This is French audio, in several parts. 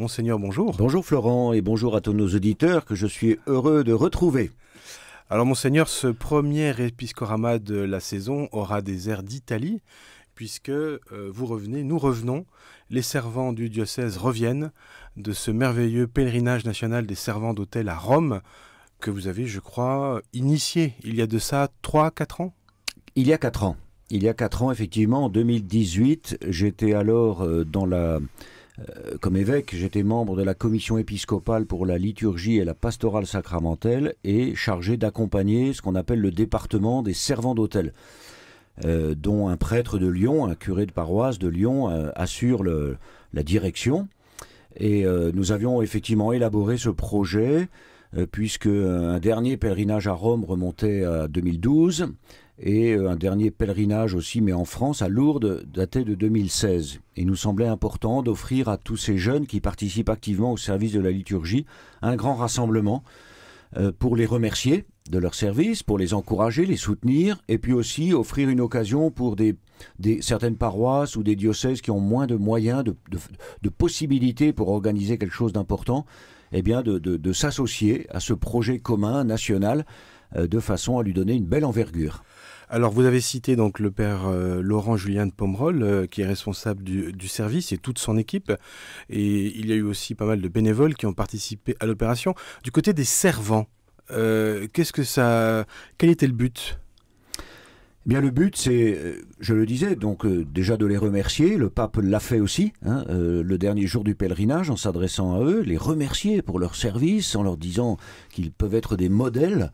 Monseigneur, bonjour. Bonjour Florent et bonjour à tous nos auditeurs que je suis heureux de retrouver. Alors Monseigneur, ce premier épiscorama de la saison aura des airs d'Italie, puisque euh, vous revenez, nous revenons, les servants du diocèse reviennent de ce merveilleux pèlerinage national des servants d'hôtel à Rome, que vous avez, je crois, initié il y a de ça 3-4 ans? Il y a 4 ans. Il y a 4 ans, effectivement, en 2018, j'étais alors euh, dans la comme évêque, j'étais membre de la commission épiscopale pour la liturgie et la pastorale sacramentelle et chargé d'accompagner ce qu'on appelle le département des servants d'hôtel, euh, dont un prêtre de Lyon, un curé de paroisse de Lyon euh, assure la direction. Et nous avions effectivement élaboré ce projet puisque un dernier pèlerinage à Rome remontait à 2012 et euh, un dernier pèlerinage aussi, mais en France, à Lourdes, daté de 2016. Il nous semblait important d'offrir à tous ces jeunes qui participent activement au service de la liturgie un grand rassemblement euh, pour les remercier de leur service, pour les encourager, les soutenir, et puis aussi offrir une occasion pour des, certaines paroisses ou des diocèses qui ont moins de moyens, de, possibilités pour organiser quelque chose d'important, eh bien de, s'associer à ce projet commun national euh, de façon à lui donner une belle envergure. Alors vous avez cité donc le père euh, Laurent Julien de Pomerol, euh, qui est responsable du, service et toute son équipe. Et il y a eu aussi pas mal de bénévoles qui ont participé à l'opération. Du côté des servants, qu'est-ce que ça, quel était le but? Bien, le but, c'est, je le disais, donc déjà de les remercier. Le pape l'a fait aussi, hein, le dernier jour du pèlerinage, en s'adressant à eux, les remercier pour leur service, en leur disant qu'ils peuvent être des modèles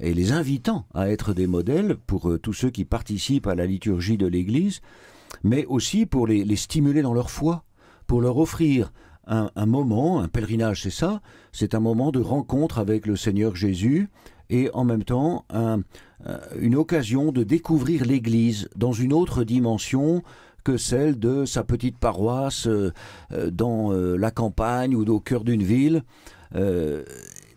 et les invitant à être des modèles pour euh, tous ceux qui participent à la liturgie de l'Église, mais aussi pour les, stimuler dans leur foi, pour leur offrir un, moment, un pèlerinage, c'est ça, c'est un moment de rencontre avec le Seigneur Jésus et en même temps euh, une occasion de découvrir l'Église dans une autre dimension que celle de sa petite paroisse euh, dans la campagne ou au cœur d'une ville.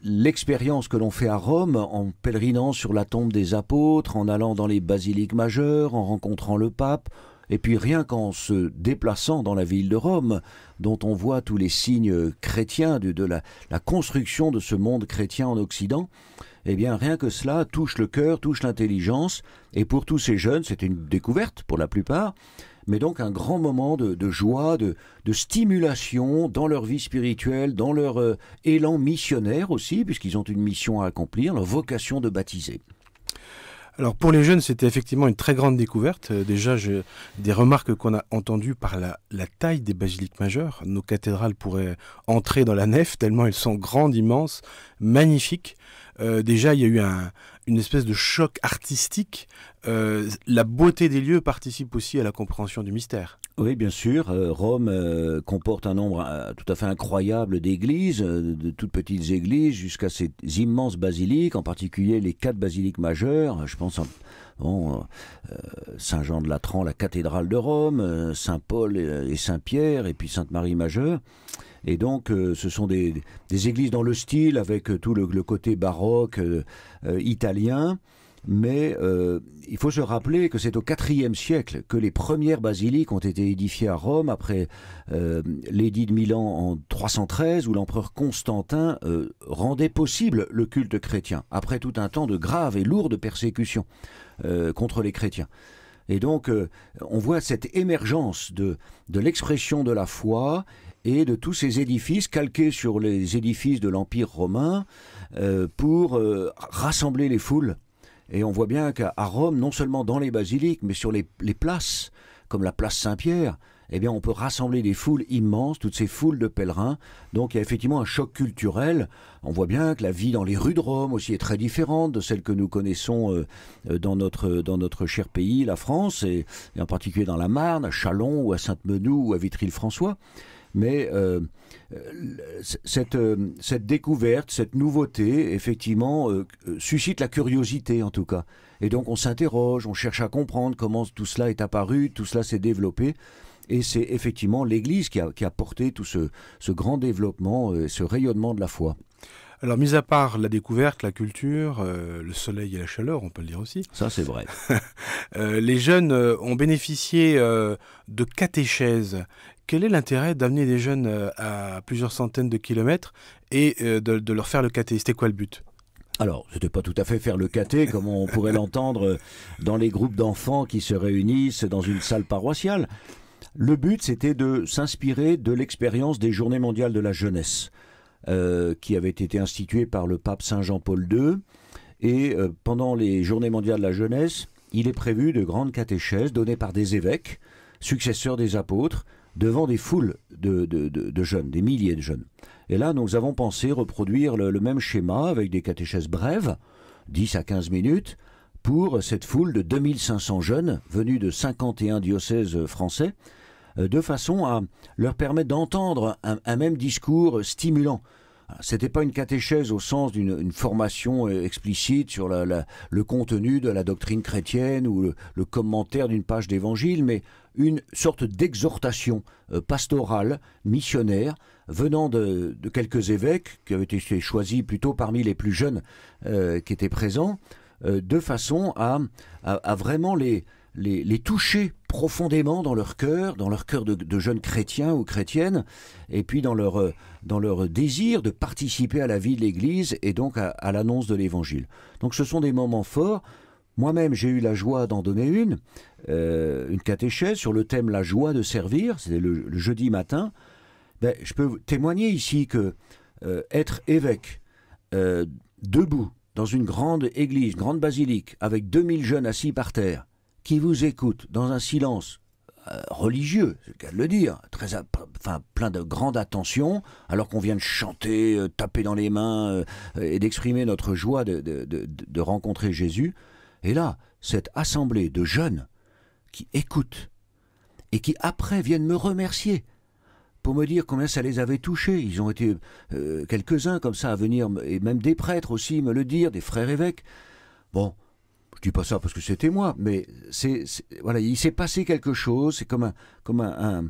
L'expérience que l'on fait à Rome en pèlerinant sur la tombe des apôtres, en allant dans les basiliques majeures, en rencontrant le pape, et puis rien qu'en se déplaçant dans la ville de Rome, dont on voit tous les signes chrétiens de, la, construction de ce monde chrétien en Occident, eh bien rien que cela touche le cœur, touche l'intelligence, et pour tous ces jeunes, c'est une découverte pour la plupart, mais donc un grand moment de, joie, de, stimulation dans leur vie spirituelle, dans leur euh, élan missionnaire aussi, puisqu'ils ont une mission à accomplir, leur vocation de baptiser. Alors pour les jeunes, c'était effectivement une très grande découverte. Euh, déjà, des remarques qu'on a entendues par la, taille des basiliques majeures. Nos cathédrales pourraient entrer dans la nef tellement elles sont grandes, immenses, magnifiques. Euh, déjà, il y a eu une espèce de choc artistique. Euh, la beauté des lieux participe aussi à la compréhension du mystère. Oui, bien sûr. Rome comporte un nombre tout à fait incroyable d'églises, de toutes petites églises jusqu'à ces immenses basiliques, en particulier les quatre basiliques majeures. Je pense bon, euh, Saint-Jean de Latran, la cathédrale de Rome, euh, Saint-Paul et, Saint-Pierre, et puis Sainte-Marie majeure. Et donc, euh, ce sont des, églises dans le style, avec tout le, côté baroque italien. Mais il faut se rappeler que c'est au IVe siècle que les premières basiliques ont été édifiées à Rome après l'édit de Milan en 313 où l'empereur Constantin rendait possible le culte chrétien après tout un temps de graves et lourdes persécutions. Euh, contre les chrétiens. Et donc, euh, on voit cette émergence de l'expression de la foi et de tous ces édifices calqués sur les édifices de l'Empire romain euh, pour rassembler les foules. Et on voit bien qu'à Rome, non seulement dans les basiliques, mais sur les, places, comme la place Saint-Pierre, eh bien, on peut rassembler des foules immenses, toutes ces foules de pèlerins. Donc, il y a effectivement un choc culturel. On voit bien que la vie dans les rues de Rome aussi est très différente de celle que nous connaissons euh, euh, dans notre dans notre cher pays, la France, et, en particulier dans la Marne, à Chalon ou à Sainte-Menou ou à Vitry-le-François. Mais euh, cette, cette découverte, cette nouveauté, effectivement, suscite la curiosité en tout cas. Et donc on s'interroge, on cherche à comprendre comment tout cela est apparu, tout cela s'est développé. Et c'est effectivement l'Église qui a, porté tout ce, grand développement, euh, ce rayonnement de la foi. Alors, mis à part la découverte, la culture, euh, le soleil et la chaleur, on peut le dire aussi. Ça, c'est vrai. Euh, les jeunes ont bénéficié de catéchèses. Quel est l'intérêt d'amener des jeunes euh, à plusieurs centaines de kilomètres et euh, de, leur faire le caté C'était quoi le but? Alors, c'était pas tout à fait faire le caté comme on pourrait l'entendre dans les groupes d'enfants qui se réunissent dans une salle paroissiale. Le but, c'était de s'inspirer de l'expérience des Journées mondiales de la jeunesse, euh, qui avaient été instituées par le pape Saint Jean-Paul II. Et pendant les Journées mondiales de la jeunesse, il est prévu de grandes catéchèses données par des évêques, successeurs des apôtres, devant des foules de, jeunes, des milliers de jeunes. Et là, nous avons pensé reproduire le, même schéma avec des catéchèses brèves, 10 à 15 minutes, pour cette foule de 2500 jeunes venus de 51 diocèses français, euh, de façon à leur permettre d'entendre un, même discours stimulant. C'était pas une catéchèse au sens d'une formation euh, explicite sur le contenu de la doctrine chrétienne ou le commentaire d'une page d'évangile, mais une sorte d'exhortation euh, pastorale, missionnaire, venant de, quelques évêques qui avaient été choisis plutôt parmi les plus jeunes euh, qui étaient présents, euh, de façon à, vraiment les, les, toucher profondément dans leur cœur, dans leur cœur de, jeunes chrétiens ou chrétiennes, et puis dans leur, dans leur désir de participer à la vie de l'Église et donc à l'annonce de l'Évangile. Donc ce sont des moments forts. Moi-même, j'ai eu la joie d'en donner une, euh, une catéchèse sur le thème La joie de servir, c'était le, jeudi matin. Ben, je peux témoigner ici que euh, être évêque, euh, debout, dans une grande église, grande basilique, avec 2000 jeunes assis par terre, qui vous écoutent dans un silence religieux, c'est le cas de le dire, très, enfin, plein de grande attention, alors qu'on vient de chanter, taper dans les mains et d'exprimer notre joie de, de rencontrer Jésus. Et là, cette assemblée de jeunes qui écoutent et qui après viennent me remercier pour me dire combien ça les avait touchés. Ils ont été euh, quelques-uns comme ça à venir, et même des prêtres aussi me le dire, des frères évêques. Bon, dis pas ça parce que c'était moi, mais c'est voilà, il s'est passé quelque chose. C'est comme un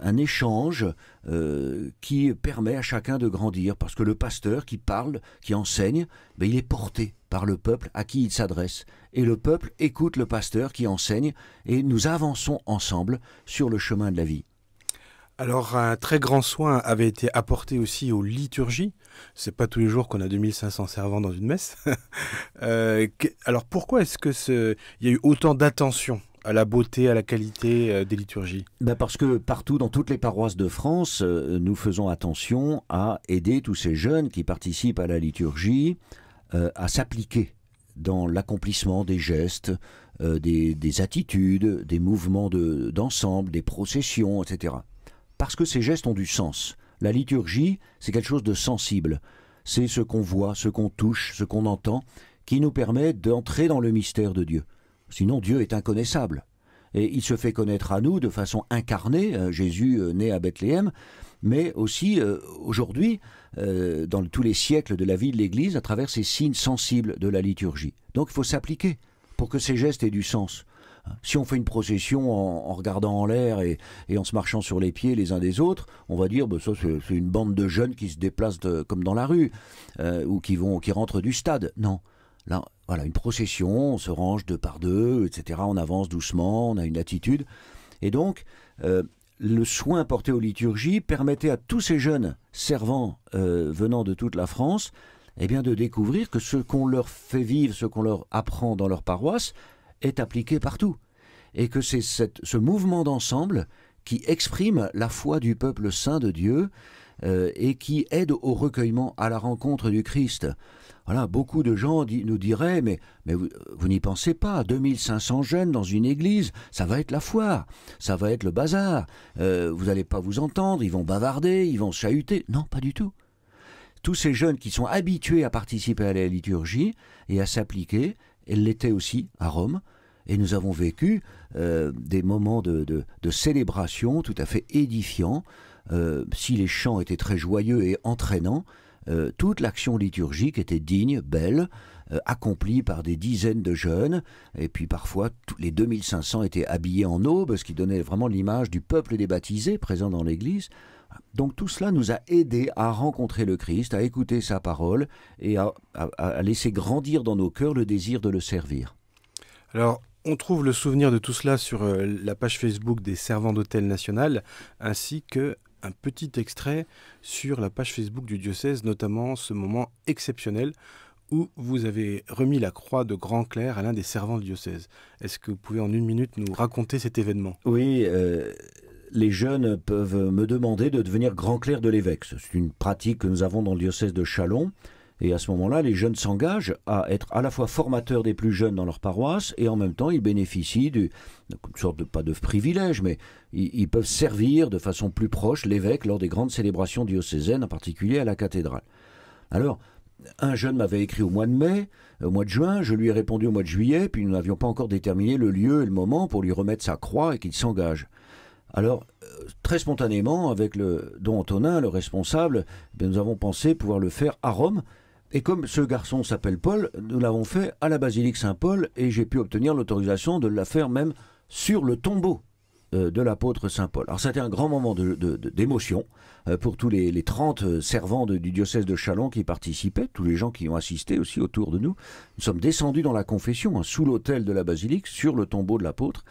un, échange euh, qui permet à chacun de grandir, parce que le pasteur qui parle, qui enseigne, ben, il est porté par le peuple à qui il s'adresse, et le peuple écoute le pasteur qui enseigne, et nous avançons ensemble sur le chemin de la vie. Alors un très grand soin avait été apporté aussi aux liturgies. C'est pas tous les jours qu'on a 2500 servants dans une messe. Euh, alors pourquoi est-ce que y a eu autant d'attention à la beauté, à la qualité euh, des liturgies? Ben Parce que partout dans toutes les paroisses de France, euh, nous faisons attention à aider tous ces jeunes qui participent à la liturgie à s'appliquer dans l'accomplissement des gestes, des, attitudes, des mouvements d'ensemble, des processions, etc parce que ces gestes ont du sens. La liturgie, c'est quelque chose de sensible. C'est ce qu'on voit, ce qu'on touche, ce qu'on entend, qui nous permet d'entrer dans le mystère de Dieu. Sinon, Dieu est inconnaissable. Et il se fait connaître à nous de façon incarnée, euh, Jésus euh, né à Bethléem, mais aussi euh, aujourd'hui, dans tous les siècles de la vie de l'Église, à travers ces signes sensibles de la liturgie. Donc il faut s'appliquer pour que ces gestes aient du sens. Si on fait une procession en, regardant en l'air et, en se marchant sur les pieds les uns des autres, on va dire bah, c'est une bande de jeunes qui se déplacent comme dans la rue euh, ou qui vont qui rentrent du stade. Non, là voilà une procession, on se range deux par deux, etc. On avance doucement, on a une attitude et donc euh, le soin porté aux liturgies permettait à tous ces jeunes servants euh, venant de toute la France eh bien, de découvrir que ce qu'on leur fait vivre, ce qu'on leur apprend dans leur paroisse, est appliqué partout. Et que c'est ce mouvement d'ensemble qui exprime la foi du peuple saint de Dieu euh, et qui aide au recueillement, à la rencontre du Christ. Voilà, beaucoup de gens nous diraient Mais, mais vous, n'y pensez pas, 2500 jeunes dans une église, ça va être la foire, ça va être le bazar, euh, vous n'allez pas vous entendre, ils vont bavarder, ils vont chahuter. Non, pas du tout. Tous ces jeunes qui sont habitués à participer à la liturgie et à s'appliquer, elle l'était aussi à Rome, et nous avons vécu euh, des moments de, célébration tout à fait édifiants. Euh, si les chants étaient très joyeux et entraînants, euh, toute l'action liturgique était digne, belle, accomplie par des dizaines de jeunes, et puis parfois tous les 2500 étaient habillés en aube, ce qui donnait vraiment l'image du peuple des baptisés présent dans l'Église. Donc tout cela nous a aidés à rencontrer le Christ, à écouter sa parole et à laisser grandir dans nos cœurs le désir de le servir. Alors, On trouve le souvenir de tout cela sur euh, la page Facebook des servants d'hôtel national, ainsi que un petit extrait sur la page Facebook du diocèse, notamment ce moment exceptionnel où vous avez remis la croix de Grand Clair à l'un des servants du diocèse. Est-ce que vous pouvez en une minute nous raconter cet événement? Oui, euh, les jeunes peuvent me demander de devenir Grand Clair de l'évêque. C'est une pratique que nous avons dans le diocèse de Chalon. Et à ce moment-là, les jeunes s'engagent à être à la fois formateurs des plus jeunes dans leur paroisse et en même temps, ils bénéficient d'une sorte pas de privilège, mais ils, peuvent servir de façon plus proche l'évêque lors des grandes célébrations diocésaines, en particulier à la cathédrale. Alors, un jeune m'avait écrit au mois de mai, au mois de juin, je lui ai répondu au mois de juillet, puis nous n'avions pas encore déterminé le lieu et le moment pour lui remettre sa croix et qu'il s'engage. Alors, euh, très spontanément, avec le don Antonin, le responsable, eh nous avons pensé pouvoir le faire à Rome, et comme ce garçon s'appelle Paul, nous l'avons fait à la basilique Saint-Paul et j'ai pu obtenir l'autorisation de la faire même sur le tombeau euh, de l'apôtre Saint Paul. Alors c'était un grand moment d'émotion euh, pour tous les, 30 servants du diocèse de Chalon qui participaient, tous les gens qui ont assisté aussi autour de nous. Nous sommes descendus dans la confession, hein, sous l'autel de la basilique, sur le tombeau de l'apôtre.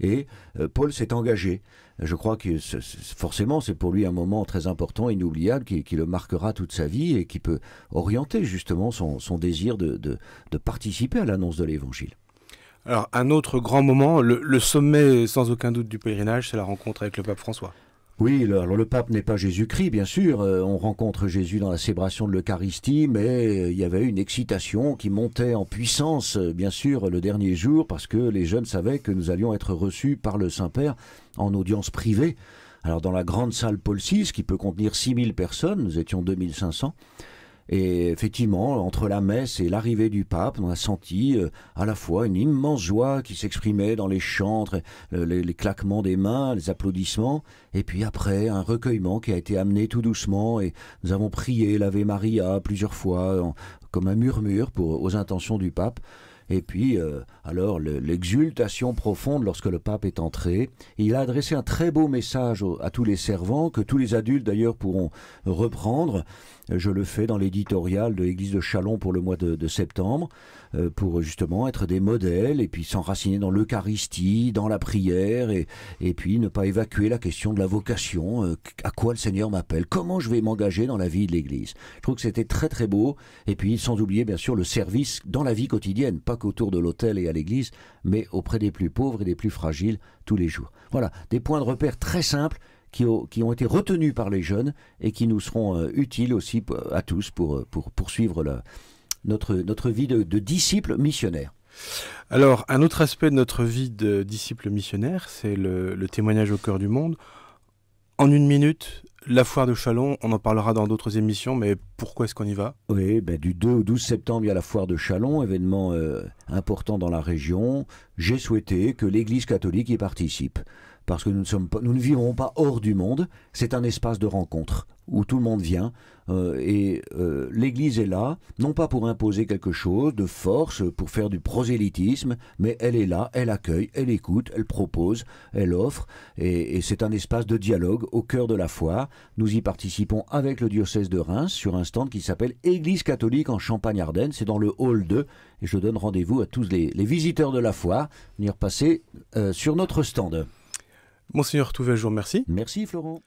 Et euh, Paul s'est engagé. Je crois que forcément, c'est pour lui un moment très important, inoubliable, qui, le marquera toute sa vie et qui peut orienter justement son, désir de, participer à l'annonce de l'Évangile. Alors, un autre grand moment, le sommet sans aucun doute du pèlerinage, c'est la rencontre avec le pape François. Oui, alors le pape n'est pas Jésus-Christ, bien sûr. Euh, on rencontre Jésus dans la célébration de l'Eucharistie, mais euh, il y avait une excitation qui montait en puissance, euh, bien sûr, le dernier jour, parce que les jeunes savaient que nous allions être reçus par le Saint-Père en audience privée. Alors dans la grande salle Paul VI, qui peut contenir 6000 personnes, nous étions 2500, et effectivement, entre la messe et l'arrivée du pape, on a senti euh, à la fois une immense joie qui s'exprimait dans les chants, les, claquements des mains, les applaudissements, et puis après un recueillement qui a été amené tout doucement, et nous avons prié l'Ave Maria plusieurs fois, comme un murmure aux intentions du pape. Et puis, euh, alors, l'exultation profonde lorsque le pape est entré. Il a adressé un très beau message à tous les servants, que tous les adultes d'ailleurs pourront reprendre. Je le fais dans l'éditorial de l'église de Chalon pour le mois de, septembre, pour justement être des modèles et puis s'enraciner dans l'Eucharistie, dans la prière, et, et puis ne pas évacuer la question de la vocation. Euh, à quoi le Seigneur m'appelle Comment je vais m'engager dans la vie de l'église Je trouve que c'était très très beau. Et puis, sans oublier bien sûr le service dans la vie quotidienne, pas qu'autour de l'autel et à l'église, mais auprès des plus pauvres et des plus fragiles tous les jours. Voilà, des points de repère très simples qui, ont, été retenus par les jeunes et qui nous seront euh, utiles aussi à tous pour, euh, pour poursuivre notre, notre vie de, disciples missionnaires. Alors, un autre aspect de notre vie de disciples missionnaires, c'est le, témoignage au cœur du monde. En une minute, la foire de Chalon, on en parlera dans d'autres émissions, mais pourquoi est-ce qu'on y va? Oui, ben, du 2 au 12 septembre, il y a la foire de Chalon, événement euh, important dans la région. J'ai souhaité que l'Église catholique y participe parce que nous ne, sommes pas, vivons pas hors du monde. C'est un espace de rencontre où tout le monde vient euh, et euh, l'Église est là, non pas pour imposer quelque chose de force, pour faire du prosélytisme, mais elle est là, elle accueille, elle écoute, elle propose, elle offre et, c'est un espace de dialogue au cœur de la foi. Nous y participons avec le diocèse de Reims sur un stand qui s'appelle Église catholique en Champagne-Ardenne. C'est dans le hall 2 et je donne rendez-vous à tous les, les visiteurs de la foi venir passer euh, sur notre stand. Monseigneur vous remercie. Merci Florent.